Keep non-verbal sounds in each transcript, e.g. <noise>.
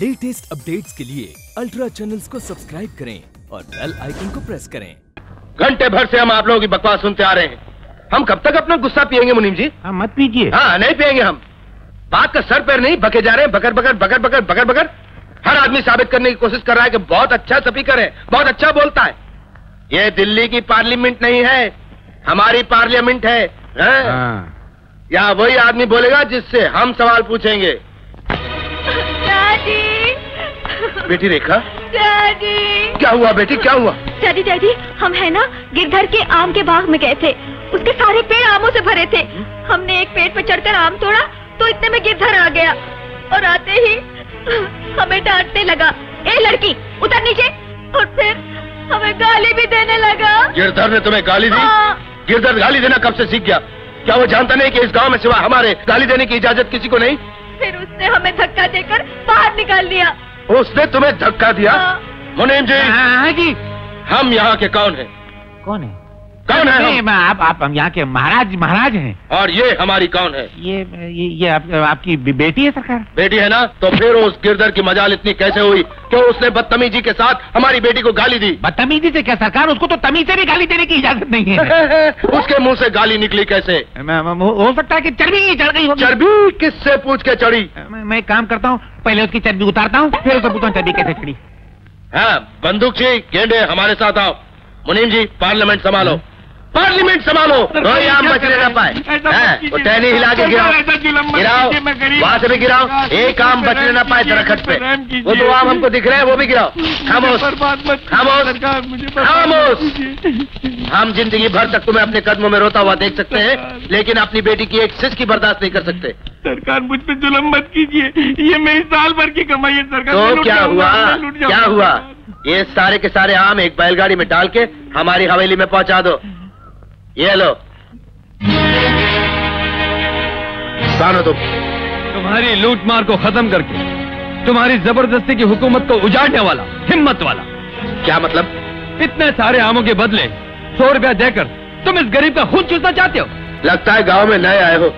Latest updates के लिए ultra channels को सब्सक्राइब करें और बेल आइकन को प्रेस करें। घंटे भर से हम आप लोगों की बकवास सुनते आ रहे हैं। हम कब तक अपना गुस्सा पियेंगे मुनीम जी? हाँ मत पीजिए। हाँ नहीं पियेंगे हम। बात का सर पैर नहीं बके जा रहे हैं बकर बकर बकर बकर बकर बकर। हर आदमी साबित करने की कोशिश कर रहा है कि बहुत अच्छा स्पीकर है बहुत अच्छा बोलता है। ये दिल्ली की पार्लियामेंट नहीं है हमारी पार्लियामेंट है, हैं? हाँ। या वही आदमी बोलेगा जिससे हम सवाल पूछेंगे? डैडी बेटी रेखा। डैडी क्या हुआ बेटी? क्या हुआ? डैडी डैडी हम है ना गिरधर के आम के बाग में गए थे। उसके सारे पेड़ आमों से भरे थे। हमने एक पेड़ पर चढ़कर आम तोड़ा तो इतने में गिरधर आ गया। और आते ही हमें डांटने लगा ए लड़की उतर नीचे। और फिर हमें गाली भी देने लगा। गिरधर ने तुम्हें गाली दी? हाँ। गिरधर गाली देना कब से सीख गया? क्या वो जानता नहीं कि इस गाँव में सिवा हमारे गाली देने की इजाज़त किसी को नहीं? फिर उसने हमें धक्का देकर बाहर निकाल दिया उसने तुम्हें धक्का दिया? हाँ। मुनीम जी। हाँ हाँ जी। हम यहाँ के कौन है? कौन है? कौन है नहीं, हम? मैं- आप आप हम यहाँ के महाराज महाराज हैं। और ये हमारी कौन है? ये ये, ये आप, आपकी बेटी है सरकार? बेटी है ना? तो फिर उस गिरधर की मजाल इतनी कैसे हुई कि उसने बदतमीजी के साथ हमारी बेटी को गाली दी? बदतमीजी से क्या सरकार? उसको तो तमीज से भी गाली देने की इजाज़त नहीं है। <laughs> उसके मुँह से गाली निकली कैसे? हो सकता है कि चर्बी ही चढ़ गई होगी। चर्बी किससे पूछ के चढ़ी? मैं एक काम करता हूँ पहले उसकी चर्बी उतारता हूँ फिर उससे पूछता हूँ चर्बी कैसे चढ़ी। हाँ बंदूक जी गेंडे हमारे साथ आओ। मुनीम जी पार्लियामेंट संभालो। पार्लियामेंट संभालो। कोई आम बचने ना पाए। वो टहनी हिला के गिराओ। गिराओ। वहाँ से भी गिराओ। एक आम बचने ना पाए दरखत पे। वो दो आम हमको दिख रहे हैं वो भी गिराओ। खामोश। खामोश। खामोश। हम ज़िंदगी भर तक तुम्हें अपने कदमों में रोता हुआ देख सकते हैं लेकिन अपनी बेटी की एक सिस की बर्दाश्त नहीं कर सकते। सरकार मुझ पर जुलम मत कीजिए। ये मेरी साल भर की कमाई है सरकार तो क्या हुआ? क्या हुआ? ये सारे के सारे आम एक बैलगाड़ी में डाल के हमारी हवेली में पहुँचा दो। ये लो। तुम। तुम्हारी लूट मार को खत्म करके तुम्हारी ज़बरदस्ती की हुकूमत को उजाड़ने वाला हिम्मत वाला। क्या मतलब? इतने सारे आमों के बदले सौ रुपया देकर तुम इस गरीब का खून चूसना चाहते हो? लगता है गाँव में नए आए हो।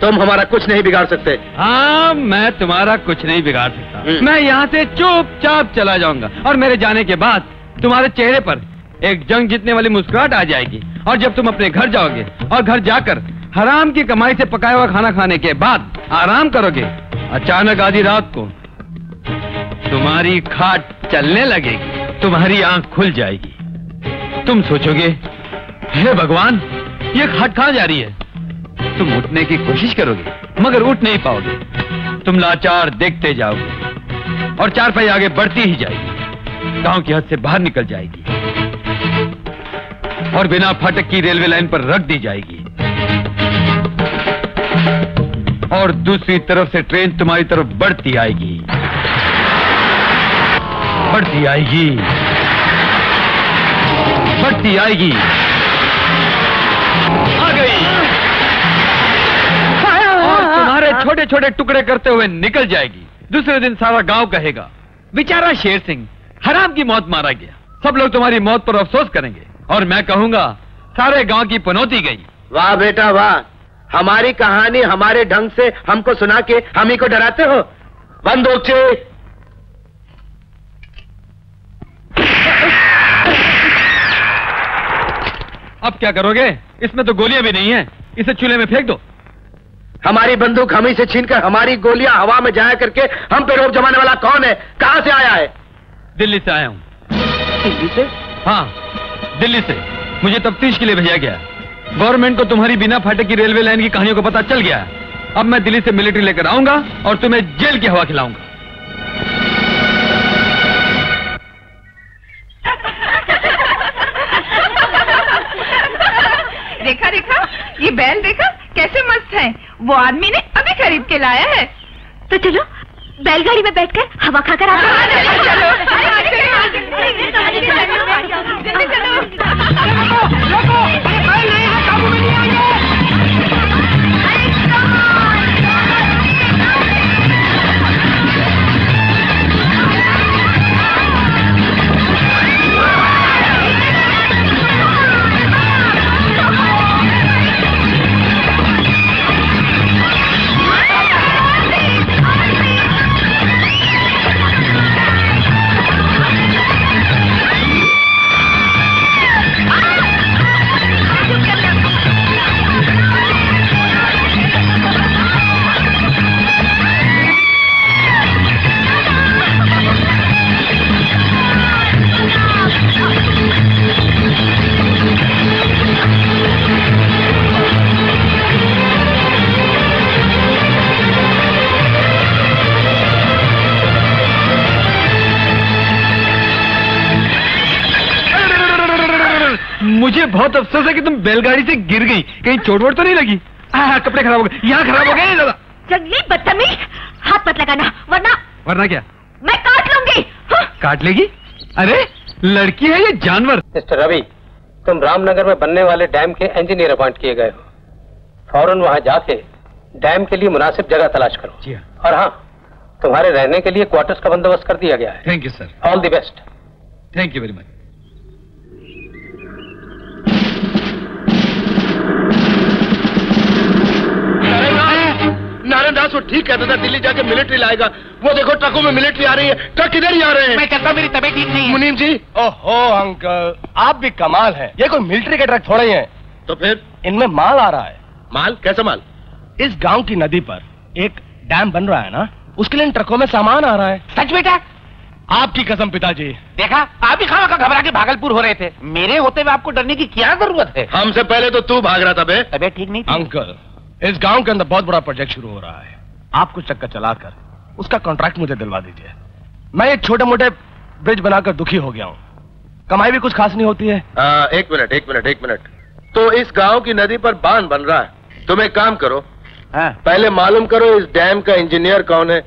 तुम हमारा कुछ नहीं बिगाड़ सकते। हाँ मैं तुम्हारा कुछ नहीं बिगाड़ सकता। हम्म। मैं यहाँ से चुपचाप चला जाऊँगा और मेरे जाने के बाद तुम्हारे चेहरे पर एक जंग जीतने वाली मुस्कुराहट आ जाएगी। और जब तुम अपने घर जाओगे और घर जाकर हराम की कमाई से पकाया हुआ खाना खाने के बाद आराम करोगे, अचानक आधी रात को तुम्हारी खाट चलने लगेगी, तुम्हारी आँख खुल जाएगी। तुम सोचोगे, हे भगवान, ये खाट कहाँ जा रही है? तुम उठने की कोशिश करोगे, मगर उठ नहीं पाओगे। तुम लाचार देखते जाओगे और चार पाई आगे बढ़ती ही जाएगी, गाँव की हद से बाहर निकल जाएगी। और बिना फाटक की रेलवे लाइन पर रख दी जाएगी। और दूसरी तरफ़ से ट्रेन तुम्हारी तरफ़ बढ़ती आएगी। बढ़ती आएगी। बढ़ती आएगी। आ गई। और तुम्हारे छोटे छोटे टुकड़े करते हुए निकल जाएगी। दूसरे दिन सारा गाँव कहेगा, बेचारा शेर सिंह, हराम की मौत मारा गया। सब लोग तुम्हारी मौत पर अफसोस करेंगे। और मैं कहूँगा सारे गाँव की पनौती गई। वाह बेटा वाह। हमारी कहानी हमारे ढंग से हमको सुना के हम ही को डराते हो? बंदूक चे। अब क्या करोगे? इसमें तो गोलियाँ भी नहीं है। इसे चूल्हे में फेंक दो। हमारी बंदूक हम ही से छीनकर हमारी गोलियाँ हवा में जाया करके हम पे रोक जमाने वाला कौन है? कहाँ से आया है? दिल्ली से आया हूँ। दिल्ली से? हाँ। दिल्ली से। मुझे तफ्तीश के लिए भेजा गया। गवर्नमेंट को तुम्हारी बिना फाटक की रेलवे लाइन की कहानियों का पता चल गया है। अब मैं दिल्ली से मिलिट्री लेकर आऊँगा और तुम्हें जेल की हवा खिलाऊँगा। देखा देखा ये बैल देखा कैसे मस्त है। वो आदमी ने अभी खरीद के लाया है। तो चलो बैलगाड़ी में बैठकर हवा खाकर आ हाँ, हैं। आते हैं, हैं। हाँ बहुत अफसोस है कि तुम बैलगाड़ी से गिर गई। कहीं चोट वोट तो नहीं लगी? हाँ कपड़े खराब हो गए। यहाँ खराब हो गए दादा जंगली बदतमीज! हाथ मत लगाना वरना वरना क्या? मैं काट लूँगी। हाँ? काट लेगी? अरे लड़की है ये जानवर? मिस्टर रवि तुम रामनगर में बनने वाले डैम के इंजीनियर अपॉइंट किए गए हो। फ़ौरन वहाँ जाके डैम के लिए मुनासिब जगह तलाश करो। जी हाँ। और हाँ तुम्हारे रहने के लिए क्वार्टर्स का बंदोबस्त कर दिया गया है। Thank you sir all the best thank you very much Das वो ठीक कहता था दिल्ली जाके मिलिट्री लाएगा। वो देखो ट्रकों में मिलिट्री आ रही है। ट्रक किधर ही आ रहे हैं? मैं चलता मेरी तबीयत ठीक नहीं मुनीम जी? ओहो अंकल आप भी कमाल है। ये कोई मिलिट्री के ट्रक थोड़े हैं तो फिर? इनमें माल आ रहा है। माल? कैसा माल? इस गाँव की नदी पर एक डैम बन रहा है ना उसके लिए इन ट्रकों में सामान आ रहा है। सच बेटा? आपकी कसम पिताजी। देखा आप ही खामा का घबरा के भागलपुर हो रहे थे। मेरे होते हुए आपको डरने की क्या ज़रूरत है? हमसे पहले तो तू भाग रहा था बे। तबीयत ठीक नहीं थी? अंकल इस गाँव के अंदर बहुत बड़ा प्रोजेक्ट शुरू हो रहा है। आप कुछ चक्कर चलाकर उसका कॉन्ट्रैक्ट मुझे दिलवा दीजिए। मैं ये छोटे मोटे ब्रिज बनाकर दुखी हो गया हूँ। कमाई भी कुछ खास नहीं होती है। आ, एक मिनट एक मिनट एक मिनट। तो इस गाँव की नदी पर बाँध बन रहा है। तुम एक काम करो। हाँ। पहले मालूम करो इस डैम का इंजीनियर कौन है।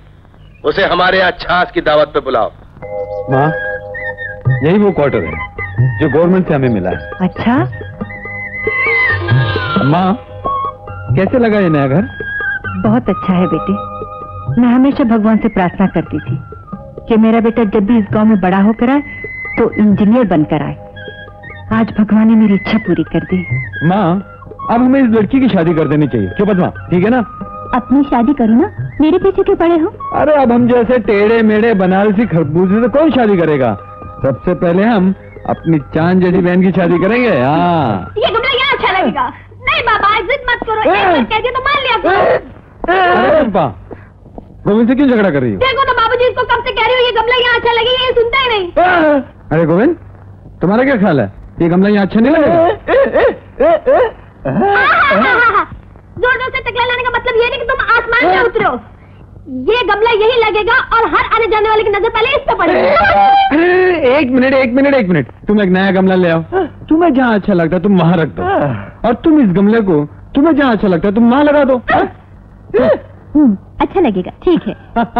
उसे हमारे यहाँ छाछ की दावत पे बुलाओ। माँ यही वो क्वार्टर है जो गवर्नमेंट से हमें मिला है। अच्छा। माँ कैसे लगा ये नया घर? बहुत अच्छा है बेटे। मैं हमेशा भगवान से प्रार्थना करती थी कि मेरा बेटा जब भी इस गाँव में बड़ा होकर आए तो इंजीनियर बनकर आए। आज भगवान ने मेरी इच्छा पूरी कर दी। माँ अब हमें इस लड़की की शादी कर देनी चाहिए। क्यों पद्मा ठीक है ना? अपनी शादी करो ना? मेरे पीछे क्यों पड़े हो? अरे अब हम जैसे टेढ़े मेढ़े बनारसी खरबूजे से कौन शादी करेगा? सबसे पहले हम अपनी चाँद जड़ी बहन की शादी करेंगे। हाँ। ये गमला यहाँ अच्छा लगेगा। नहीं बाबा जिद मत करो। एक बार कह दिया तो मान लिया। चंपा गोविंद से क्यों झगड़ा कर रही हो देखो तो बाबूजी इसको कब से कह रही हो ये गमला यहाँ अच्छा लगेगा ये सुनता ही नहीं अरे गोविंद तुम्हारा क्या ख्याल है ये गमला यहाँ अच्छा नहीं लगेगा ज़ोर ज़ोर से तकला लाने का मतलब ये नहीं कि तुम आसमान में उतरो ये गमला यही लगेगा और हर आने जाने वाले की नज़र पहले इस पे पड़ेगी एक मिनट एक मिनट एक मिनट तुम एक नया गमला ले आओ तुम्हें जहाँ अच्छा लगता है तुम वहाँ रख दो और तुम इस गमले को तुम्हें जहाँ अच्छा लगता है तुम वहाँ लगा दो हम्म, अच्छा लगेगा, ठीक है।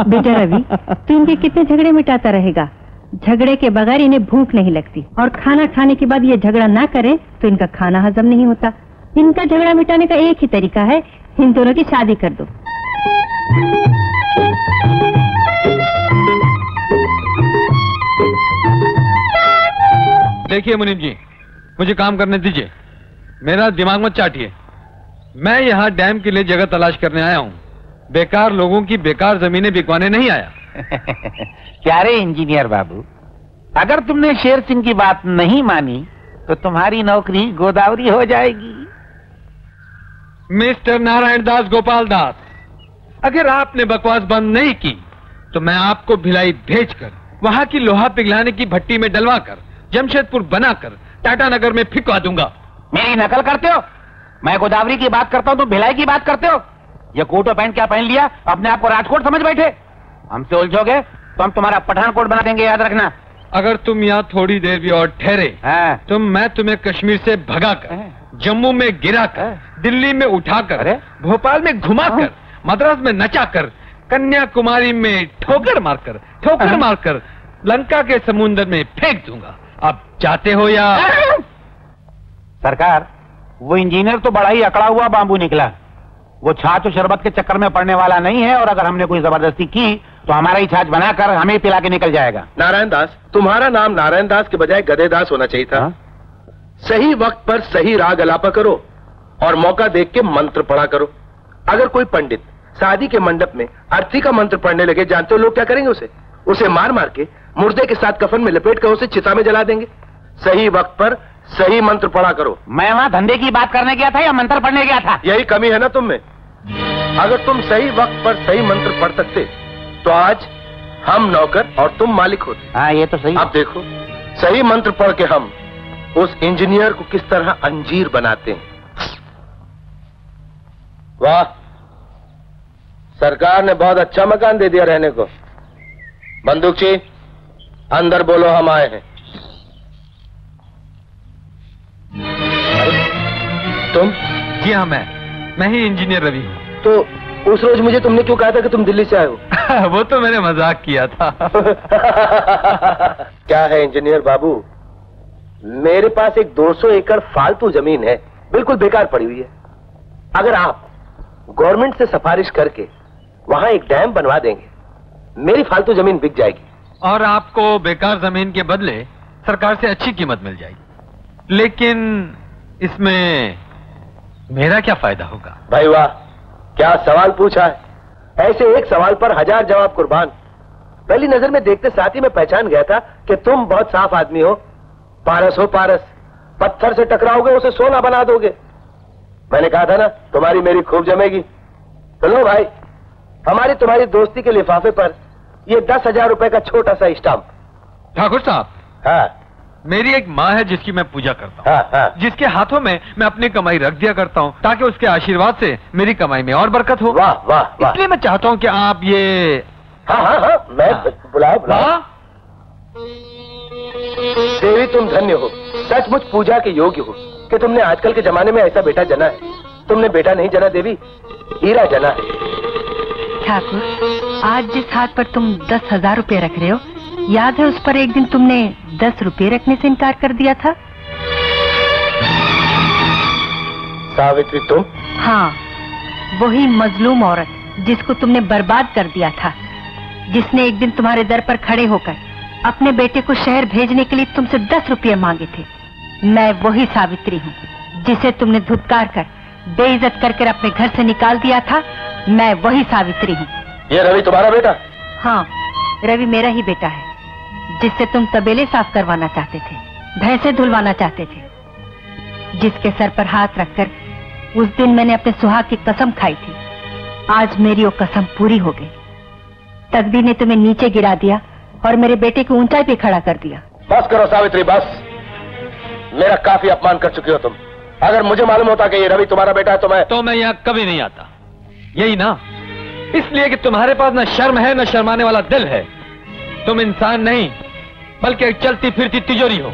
बेटा रवि, तू इनके कितने झगड़े मिटाता रहेगा? झगड़े के बगैर इन्हें भूख नहीं लगती। और खाना खाने के बाद ये झगड़ा ना करे तो इनका खाना हजम नहीं होता। इनका झगड़ा मिटाने का एक ही तरीका है, इन दोनों की शादी कर दो। देखिए मुनीम जी, मुझे काम करने दीजिए। मेरा दिमाग मत चाटिए। मैं यहाँ डैम के लिए जगह तलाश करने आया हूँ। बेकार लोगों की बेकार जमीनें बिकवाने नहीं आया। <laughs> क्या रे इंजीनियर बाबू अगर तुमने शेर सिंह की बात नहीं मानी तो तुम्हारी नौकरी गोदावरी हो जाएगी। मिस्टर नारायण दास गोपाल दास अगर आपने बकवास बंद नहीं की तो मैं आपको भिलाई भेजकर वहाँ की लोहा पिघलाने की भट्टी में डलवा कर जमशेदपुर बनाकर टाटा नगर में फिकवा दूँगा। मेरी नकल करते हो? मैं गोदावरी की बात करता हूँ तुम भिलाई की बात करते हो। ये कोट और पैंट क्या पहन लिया? अपने आप को राजकोट समझ बैठे? हमसे उलझोगे तो हम तुम्हारा पठानकोट बना देंगे याद रखना। अगर तुम यहाँ थोड़ी देर भी और ठहरे हाँ। तो मैं तुम्हें कश्मीर से भगा कर जम्मू में गिरा कर दिल्ली में उठाकर अरे? भोपाल में घुमा कर मद्रास में नचा कर कन्याकुमारी में ठोकर मारकर ठोकर मारकर लंका के समुद्र में फेंक दूँगा। अब चाहते हो या? सरकार वो इंजीनियर तो बड़ा ही अकड़ा हुआ बांबू निकला। वो छाछ और शरबत के चक्कर में पड़ने वाला नहीं है और अगर हमने कोई ज़बरदस्ती की तो हमारा ही छाछ बनाकर हमें पिला के निकल जाएगा। नारायण दास तुम्हारा नाम नारायण दास के बजाय गधे दास होना चाहिए था। हाँ? सही वक्त पर सही राग अलापा करो और मौका देख के मंत्र पढ़ा करो। अगर कोई पंडित शादी के मंडप में अर्थी का मंत्र पढ़ने लगे जानते हो लोग क्या करेंगे उसे? उसे मार मार के मुर्दे के साथ कफन में लपेट कर उसे चिता में जला देंगे। सही वक्त पर सही मंत्र पढ़ा करो। मैं वहाँ धंधे की बात करने गया था या मंत्र पढ़ने गया था? यही कमी है ना तुम में? अगर तुम सही वक्त पर सही मंत्र पढ़ सकते तो आज हम नौकर और तुम मालिक होते। हाँ ये तो सही अब देखो सही मंत्र पढ़ के हम उस इंजीनियर को किस तरह अंजीर बनाते हैं। वाह सरकार ने बहुत अच्छा मकान दे दिया रहने को। बंदूक जी अंदर बोलो हम आए हैं। तुम? जी हाँ मैं। मैं ही इंजीनियर रवि हूँ। <laughs> तो उस रोज मुझे तुमने क्यों कहा था कि तुम दिल्ली से आए हो? <laughs> वो तो मैंने मज़ाक किया था। <laughs> क्या है इंजीनियर बाबू? मेरे पास एक 200 एकड़ फालतू ज़मीन है। बिल्कुल बेकार पड़ी हुई है। अगर आप गवर्नमेंट से सिफारिश करके वहाँ एक डैम बनवा देंगे मेरी फालतू ज़मीन बिक जाएगी। और आपको बेकार ज़मीन के बदले सरकार से अच्छी कीमत मिल जाएगी। लेकिन इसमें मेरा क्या फ़ायदा होगा? भाई वाह क्या सवाल पूछा है? ऐसे एक सवाल पर हज़ार जवाब कुर्बान। पहली नज़र में देखते साथ ही मैं पहचान गया था कि तुम बहुत साफ़ आदमी हो। पारस हो पारस। पत्थर से टकराओगे उसे सोना बना दोगे। मैंने कहा था ना तुम्हारी मेरी खूब जमेगी। तो लो भाई हमारी तुम्हारी दोस्ती के लिफाफे पर यह दस हज़ार रुपए का छोटा सा स्टाम्प। ठाकुर साहब। हाँ। मेरी एक माँ है जिसकी मैं पूजा करता हूँ। हाँ हाँ। जिसके हाथों में मैं अपनी कमाई रख दिया करता हूँ ताकि उसके आशीर्वाद से मेरी कमाई में और बरकत हो। वाह वाह वाह। इसलिए मैं चाहता हूँ कि आप ये हाँ हाँ हाँ मैं हाँ। हाँ? देवी तुम धन्य हो। सचमुच पूजा के योग्य हो। कि तुमने आजकल के जमाने में ऐसा बेटा जना है। तुमने बेटा नहीं जना देवी हीरा जना है। ठाकुर आज जिस हाथ पर तुम दस हज़ार रुपये रख रहे हो याद है उस पर एक दिन तुमने दस रुपये रखने से इनकार कर दिया था? सावित्री तुम हाँ वही मजलूम औरत जिसको तुमने बर्बाद कर दिया था जिसने एक दिन तुम्हारे दर पर खड़े होकर अपने बेटे को शहर भेजने के लिए तुमसे दस रुपये मांगे थे। मैं वही सावित्री हूँ जिसे तुमने धुतकार कर बेइज्जत करके अपने घर से निकाल दिया था मैं वही सावित्री हूँ। ये रवि तुम्हारा बेटा? हाँ रवि मेरा ही बेटा है। जिससे तुम तबेले साफ़ करवाना चाहते थे भैंसे धुलवाना चाहते थे जिसके सर पर हाथ रखकर उस दिन मैंने अपने सुहाग की कसम खाई थी। आज मेरी वो कसम पूरी हो गई। तकदीर ने तुम्हें नीचे गिरा दिया और मेरे बेटे को ऊंचाई पे खड़ा कर दिया। बस करो सावित्री बस। मेरा काफ़ी अपमान कर चुकी हो तुम। अगर मुझे मालूम होता कि ये रवि तुम्हारा बेटा है तो मैं तो मैं यहाँ कभी नहीं आता। यही ना? इसलिए कि तुम्हारे पास न शर्म है न शर्माने वाला दिल है। तुम इंसान नहीं, बल्कि एक चलती फिरती तिजोरी हो।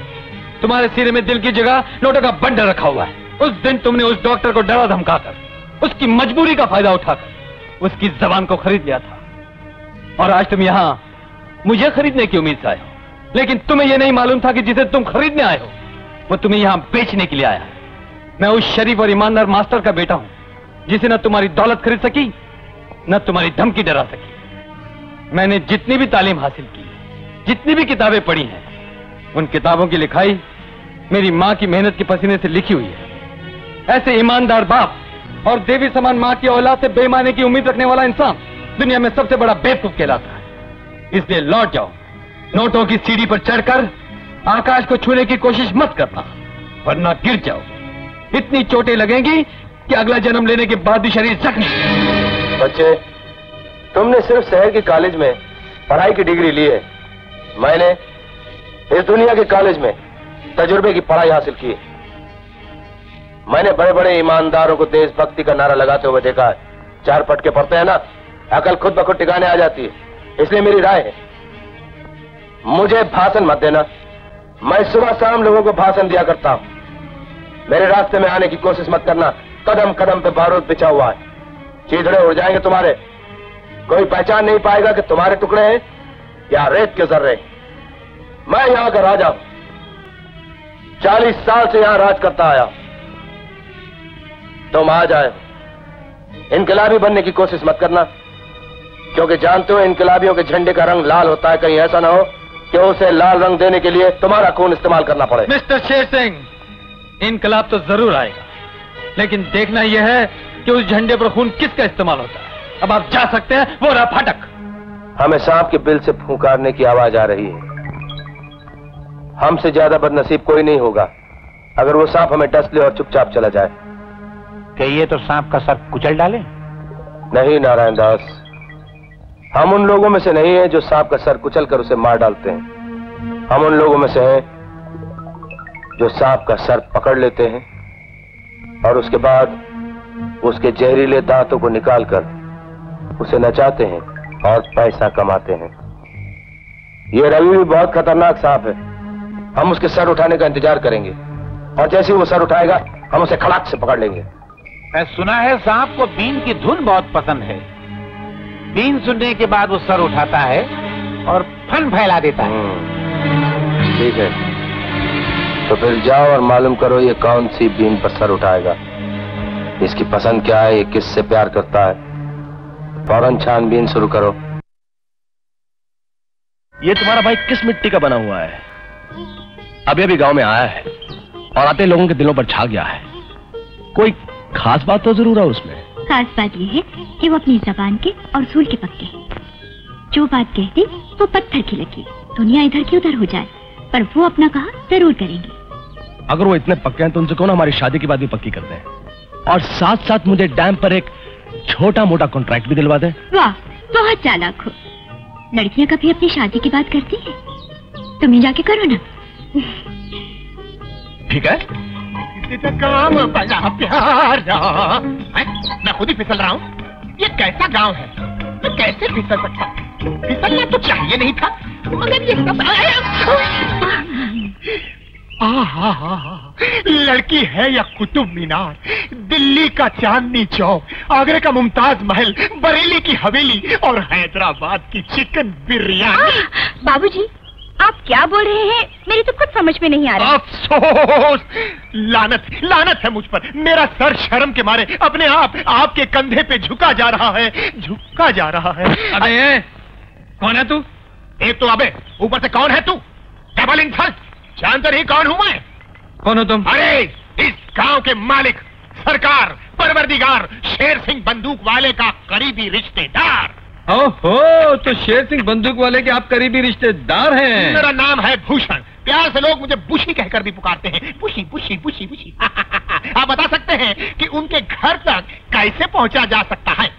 तुम्हारे सिरे में दिल की जगह नोटों का बंडल रखा हुआ है। उस दिन तुमने उस डॉक्टर को डरा धमकाकर, उसकी मजबूरी का फ़ायदा उठाकर, उसकी जबान को खरीद लिया था। और आज तुम यहाँ मुझे खरीदने की उम्मीद से आए हो। लेकिन तुम्हें यह नहीं मालूम था कि जिसे तुम खरीदने आए हो, वो तुम्हें यहाँ बेचने के लिए आया मैं उस शरीफ और ईमानदार मास्टर का बेटा हूँ, जिसे न तुम्हारी दौलत खरीद सकी, न तुम्हारी धमकी डरा सकी। मैंने जितनी भी तालीम हासिल की जितनी भी किताबें पढ़ी हैं, उन किताबों की लिखाई मेरी माँ की मेहनत के पसीने से लिखी हुई है। ऐसे ईमानदार बाप और देवी समान माँ की औलाद से बेईमानी की उम्मीद रखने वाला इंसान दुनिया में सबसे बड़ा बेवकूफ़ कहलाता है। इसलिए लौट जाओ, नोटों की सीढ़ी पर चढ़कर आकाश को छूने की कोशिश मत करना, वरना गिर जाओ। इतनी चोटें लगेंगी कि अगला जन्म लेने के बाद भी शरीर जख्मी। बच्चे तुमने सिर्फ़ शहर के कॉलेज में पढ़ाई की डिग्री ली है। मैंने इस दुनिया के कॉलेज में तजुर्बे की पढ़ाई हासिल की है। मैंने बड़े बड़े ईमानदारों को देशभक्ति का नारा लगाते हुए देखा है। चार पटके पड़ते हैं ना, अकल खुद ब खुद टिकाने आ जाती है। इसलिए मेरी राय है, मुझे भाषण मत देना। मैं सुबह शाम लोगों को भाषण दिया करता हूँ। मेरे रास्ते में आने की कोशिश मत करना। कदम कदम पे बारूद बिछा हुआ है। चीजड़े उड़ जाएँगे तुम्हारे। कोई पहचान नहीं पाएगा कि तुम्हारे टुकड़े हैं या रेत के जर्रे मैं यहाँ का राजा हूँ। चालीस साल से यहाँ राज करता आया तुम आ जाए। इनकलाबी बनने की कोशिश मत करना, क्योंकि जानते हो इनकलाबियों के झंडे का रंग लाल होता है, कहीं ऐसा ना हो कि उसे लाल रंग देने के लिए तुम्हारा खून इस्तेमाल करना पड़े। मिस्टर शेर सिंह इनकलाब तो ज़रूर आएगा, लेकिन देखना यह है कि उस झंडे पर खून किसका इस्तेमाल होता है। अब आप जा सकते हैं वो रहा फाटक। हमें सांप के बिल से फूंकारने की आवाज़ आ रही है। हमसे ज़्यादा बदनसीब कोई नहीं होगा अगर वो सांप हमें डस ले और चुपचाप चला जाए। कहिए तो सांप का सर कुचल डाले? नहीं नारायण दास। हम उन लोगों में से नहीं हैं जो सांप का सर कुचल कर उसे मार डालते हैं। हम उन लोगों में से हैं जो सांप का सर पकड़ लेते हैं और उसके बाद उसके जहरीले दांतों को निकालकर उसे नचाते हैं और पैसा कमाते हैं। ये रवि भी बहुत खतरनाक सांप है। हम उसके सर उठाने का इंतज़ार करेंगे। और जैसे ही वो सर उठाएगा हम उसे खड़ाक से पकड़ लेंगे। मैं सुना है सांप को बीन की धुन बहुत पसंद है। बीन सुनने के बाद वो सर उठाता है और फन फैला देता है। हम्म, ठीक है। तो फिर जाओ और मालूम करो ये कौन सी बीन पर सर उठाएगा। इसकी पसंद क्या है ये किससे प्यार करता है? फ़ौरन छानबीन शुरू करो। ये तुम्हारा भाई किस मिट्टी का बना हुआ है? अभी अभी गाँव में आया है और आते लोगों के दिलों पर छा गया है। कोई खास बात तो ज़रूर है उसमें। खास बात यह है कि वो अपनी जबान के और सूल के पक्के हैं। जो बात कहते वो पत्थर की लगी। दुनिया इधर की उधर हो जाए पर वो अपना कहा ज़रूर करेंगे। अगर वो इतने पक्के हैं तो उनसे कौन हमारी शादी की बात भी पक्की करते हैं और साथ साथ मुझे डैम पर एक छोटा मोटा कॉन्ट्रैक्ट भी दिलवा दे। वाह बहुत चालाक हो। लड़कियाँ कभी अपनी शादी की बात करती हैं? तुम ही जाके करो ना। ठीक है? काम बड़ा प्यारा मैं खुद ही फिसल रहा हूँ। ये कैसा गाँव है? मैं कैसे फिसल सकता फिसलना तो चाहिए नहीं था। मगर ये सब आहा, लड़की है या कुतुब मीनार? दिल्ली का चांदनी चौक आगरे का मुमताज़ महल बरेली की हवेली और हैदराबाद की चिकन बिरयानी। बाबूजी आप क्या बोल रहे हैं? मेरी तो कुछ समझ में नहीं आ रहा। अफसोस! लानत लानत है मुझ पर। मेरा सर शर्म के मारे अपने आप आपके कंधे पे झुका जा रहा है झुका जा रहा है। अबे ये, कौन है तू? एक तो अबे ऊपर से कौन है तू? डबल इंसल्ट जानते नहीं कौन हूँ मैं? कौन हो तुम? अरे इस गाँव के मालिक सरकार परवरदिगार शेर सिंह बंदूक वाले का करीबी रिश्तेदार। ओहो तो शेर सिंह बंदूक वाले के आप करीबी रिश्तेदार हैं। मेरा नाम है भूषण। प्यार से लोग मुझे बुशी कहकर भी पुकारते हैं। बुशी बुशी बुशी बुशी। <laughs> आप बता सकते हैं कि उनके घर तक कैसे पहुँचा जा सकता है?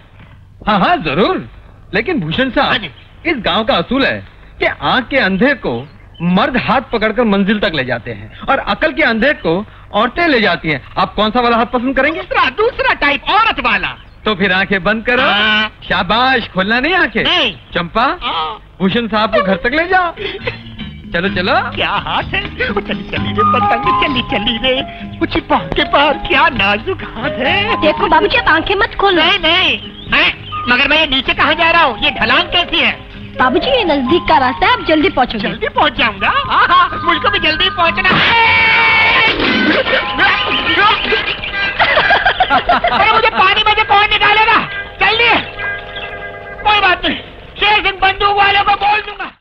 हाँ हाँ ज़रूर। लेकिन भूषण हाँ साहब इस गाँव का असूल है कि आँख के अंधे को मर्द हाथ पकड़कर मंजिल तक ले जाते हैं और अकल के अंधे को औरतें ले जाती हैं। आप कौन सा वाला हाथ पसंद करेंगे? दूसरा दूसरा टाइप औरत वाला। तो फिर आँखें बंद करो। हाँ। शाबाश खोलना नहीं आँखें? चंपा हाँ। भूषण साहब को घर तक ले जाओ। चलो चलो। क्या हाथ है? वो चली चली रे पतंग चली चली रे। कुछ के पार क्या नाजुक हाथ है? देखो बाबूजी आप आँखें मत खोलो। नहीं नहीं। मैं मगर मैं ये नीचे कहाँ जा रहा हूँ? ये ढलान कैसी है? बाबूजी, ये नज़दीक का रास्ता है, आप जल्दी पहुँचोगे। जल्दी पहुँच जाऊँगा? हाँ, हाँ, मुझको भी जल्दी पहुँचना अरे मुझे पानी में से कौन निकालेगा? जल्दी। कोई बात नहीं, शेर सिंह बंदूक वालों को बोल दूँगा।